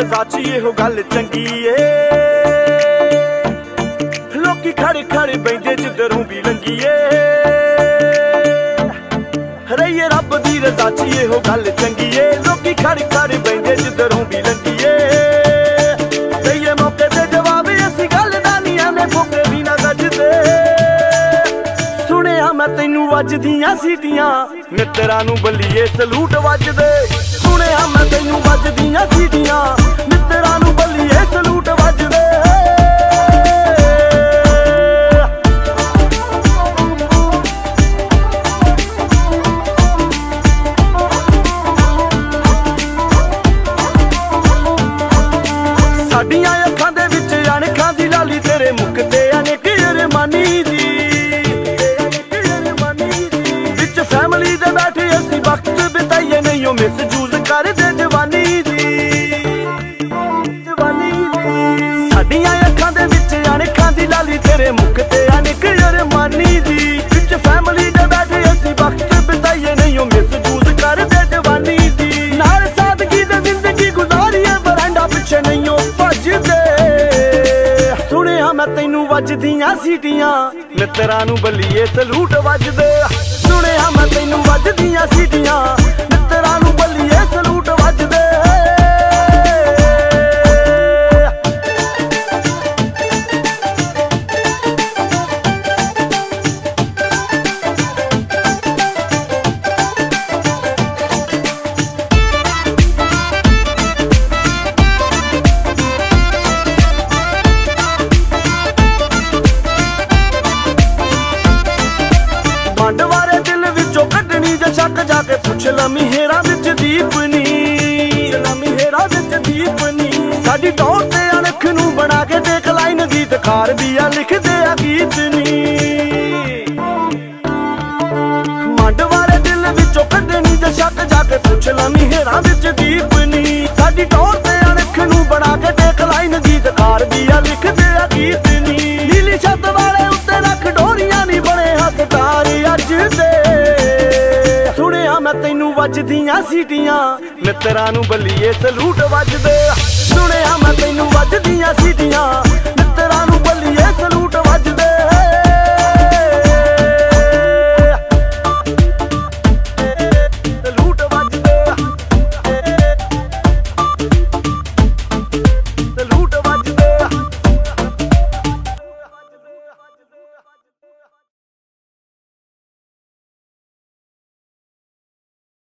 ਰਜ਼ਾ ਚ ਇਹੋ ਗੱਲ ਚੰਗੀ ਏ। ਲੋਕੀ ਖੜੇ ਖੜੇ ਬੈਂਦੇ ਜਿੱਧਰੋਂ ਵੀ ਏ। ਰਈਏ ਰੱਬ ਦੀ ਰਜ਼ਾ ਚ, ਇਹੋ ਗੱਲ ਚੰਗੀ ਏ। ਲੋਕੀ ਖੜੇ ਖੜੇ ਵੱਜਦੀਆਂ ਸੀਟੀਆਂ ਮਿੱਤਰਾਂ ਨੂੰ ਬੱਲੀਏ ਸਲੂਟ ਵੱਜਦੇ। ਸੁਣਿਆ ਮੈਂ ਤੈਨੂੰ ਵੱਜਦੀਆਂ ਸੀਟੀਆਂ ਮਿੱਤਰਾਂ ਨੂੰ ਦੀ ਸਾਡੀਆਂ ਅੱਖਾਂ ਦੇ ਵਿੱਚ ਅਣਖਾਂ ਦੀ ਲਾਲੀ ਤੇਰੇ ਮੁਖ ਤੇ ਅਨੇਕ ਅਰਮਾਨੀ ਦੀ ਵਿੱਚ ਫੈਮਿਲੀ ਦੇ ਬੈਠੇ ਅਸੀਂ ਵਕਤ ਬਿਤਾਈਏ ਨਹੀਂ, ਉਹ ਮਿਸਯੂਜ਼ ਕਰਦੇ ਜਵਾਨੀ ਦੀ। ਨਾਲ ਸਾਦਗੀ ਦੇ ਜ਼ਿੰਦਗੀ ਗੁਜ਼ਾਰੀਏ, ਬਰਾਂਡਾ ਪਿੱਛੇ ਨਹੀਂ, ਉਹ ਭੱਜਦੇ। ਸੁਣਿਆ ਮੈਂ ਤੈਨੂੰ ਵੱਜਦੀਆਂ ਸੀਟੀਆਂ, ਮਿੱਤਰਾਂ ਨੂੰ ਬੱਲੀਏ ਸਲੂਟ ਵੱਜਦੇ। ਸੁਣਿਆ ਮੈਂ ਤੈਨੂੰ ਵੱਜਦੀਆਂ ਸੀਟੀਆਂ ਜਾ ਕੇ ਵਿੱਚ ਦੀਪਨੀ ਲਾ ਮਿਹਰਾ ਵਿੱਚ ਦੀਪਨੀ ਸਾਡੀ ਟੌਰ ਤੇ ਅਣਖ ਨੂੰ ਬਣਾ ਕੇ ਦੇਖ ਲਾਈਨ ਗੀਤਕਾਰ ਵੀ ਆ ਲਿਖਦੇ ਆ ਗੀਤ ਨੀ। ਮੰਡ ਵਾਰੇ ਦਿਲ ਵਿੱਚੋਂ ਕੱਢਣੀ ਜੇ ਸ਼ੱਕ ਜਾ ਕੇ ਪੁੱਛ ਲਾ ਮਿਹਰਾ ਵਿੱਚ ਦੀਪਨੀ ਵੱਜਦੀਆਂ ਸੀਟੀਆਂ ਮਿੱਤਰਾਂ ਨੂੰ ਬੱਲੀਏ ਸਲੂਟ ਵੱਜਦੇ। ਸੁਣਿਆ ਮੈਂ ਤੈਨੂੰ ਵੱਜਦੀਆਂ ਸੀਟੀਆਂ।